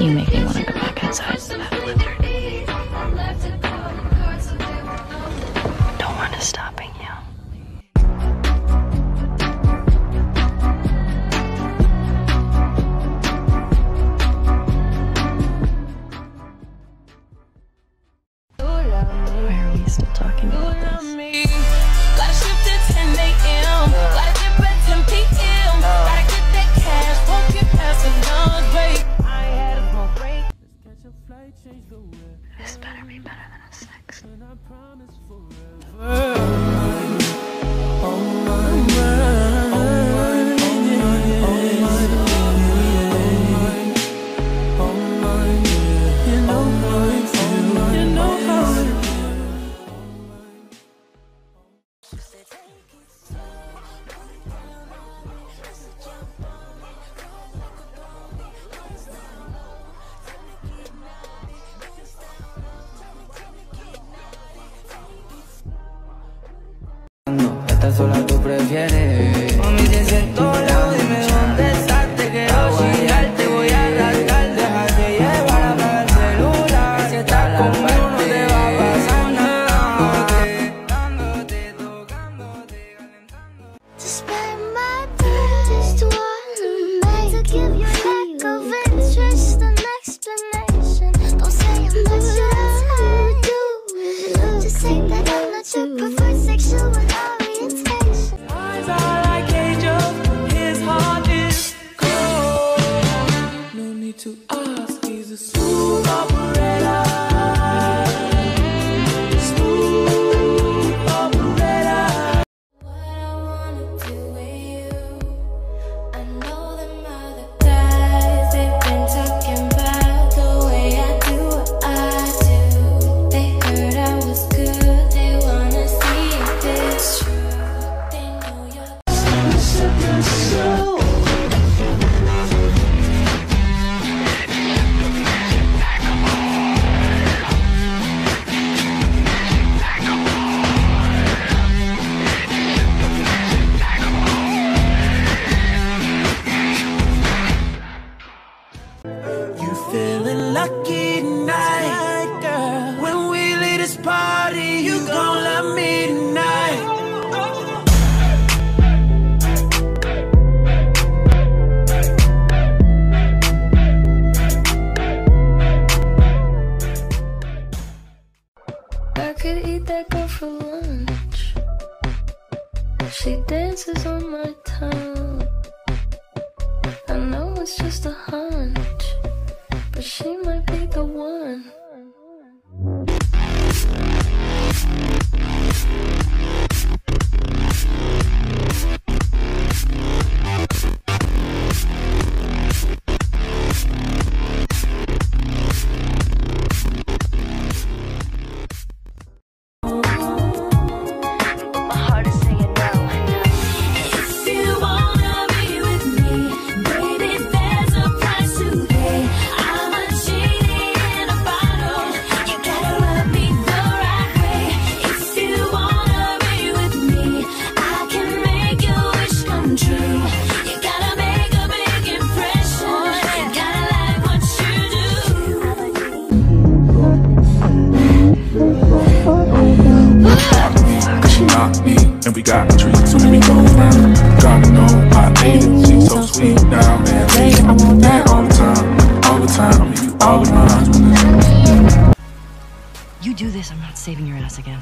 You make me want to go back inside to that blizzard. Don't want to stopping you. Why are we still talking about this? This better be better than a sex. Esta sola tú prefieres. Mami, te siento lejos, dime dónde estás. Te quiero chillar, te voy a rasgar. Déjate llevar, apaga el celular. Si estás conmigo, no te va a pasar nada. Dándote, tocándote, calentando. To spend my best one night to give you lack of interest and explanation. Don't say I'm not your type. Just say that got a treat, so let go now. Gotta know I ate it, she's so sweet now, man. Lady, I want that all the time, all the time. You all of mine. You do this, I'm not saving your ass again.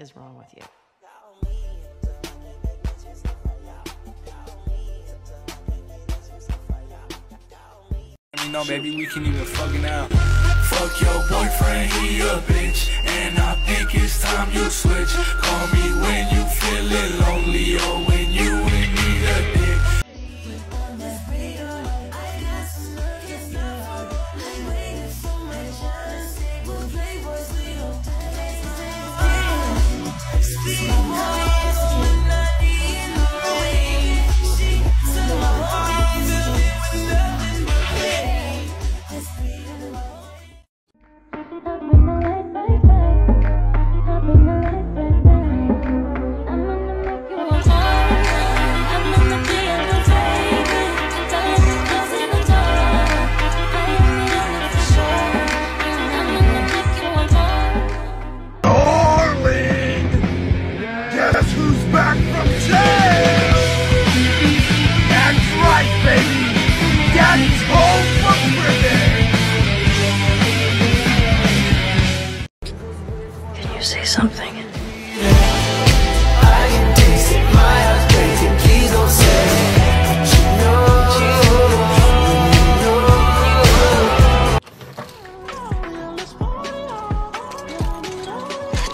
is wrong with you. You know, maybe we can even fucking out. Fuck your boyfriend, he a bitch. And I think it's time you switch. Call me when you feeling lonely or when you.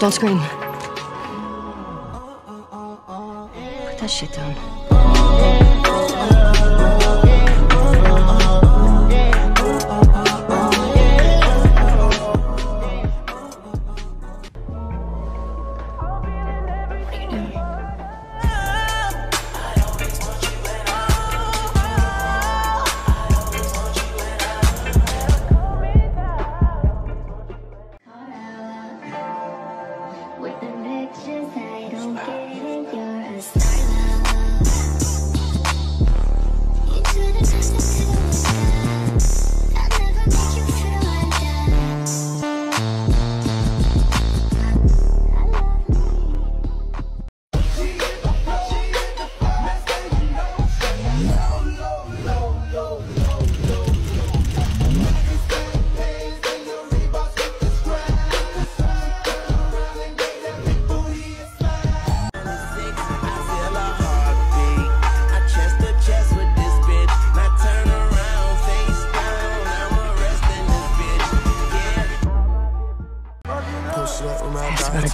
Don't scream. Put that shit down.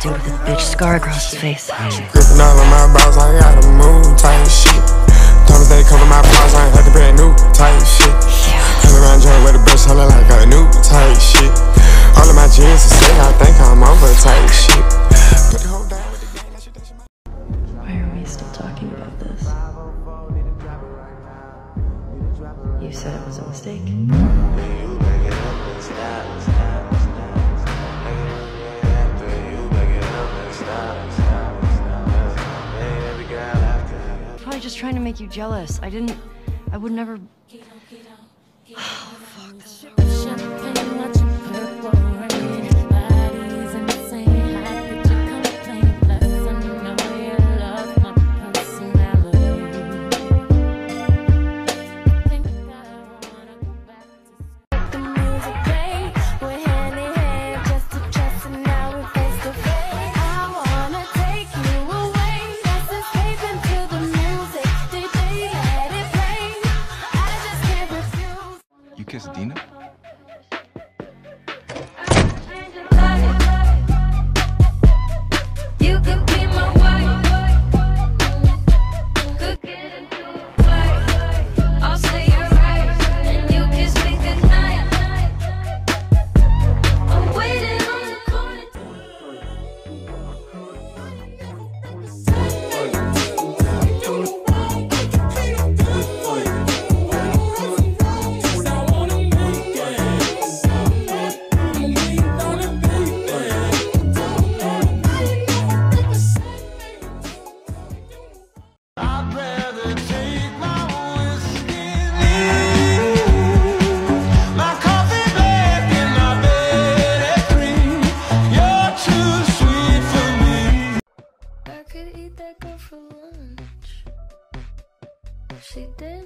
nasty with this bitch scar across the face. Gripping all of my brows, I got a moon type shit. Thomas they cover my flaws, I ain't had to brand new type shit. Hang around joint with a bitch, hollering like a new type shit. All of my jeans are sick, I think I'm over type shit. Why are we still talking about this? You said it was a mistake. just trying to make you jealous. I didn't... I would never...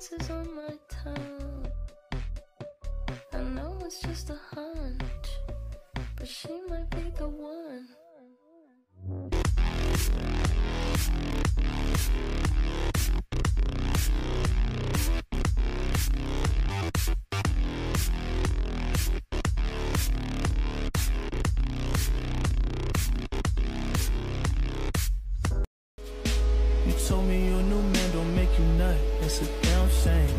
kisses on my tongue. I know it's just a hunch, but she might be the one. You told me your new man don't make you nut. It's a damn shame.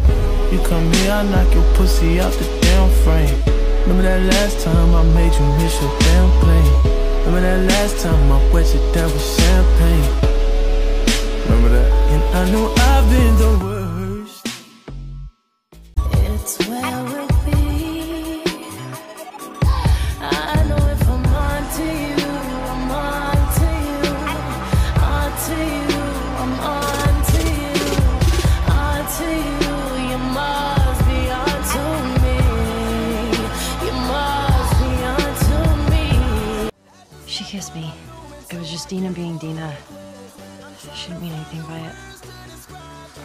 You come here, I knock your pussy out the damn frame. Remember that last time I made you miss your damn plane. Remember that last time I wet you down with champagne. Remember that? And I know I've been the worst. She kissed me. It was just Dina being Dina. She didn't mean anything by it.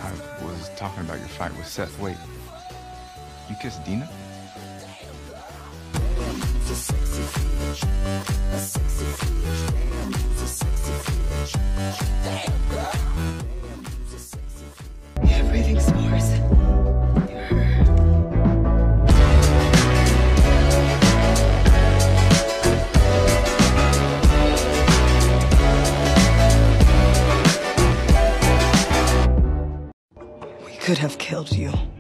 I was talking about your fight with Seth. Wait, you kissed Dina? killed you.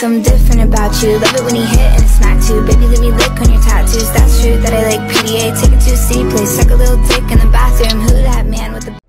Something different about you. Love it when you hit and it's not too Baby, let me lick on your tattoos. That's true that I like PDA Take it to a city place Suck a little dick in the bathroom. Who that man with the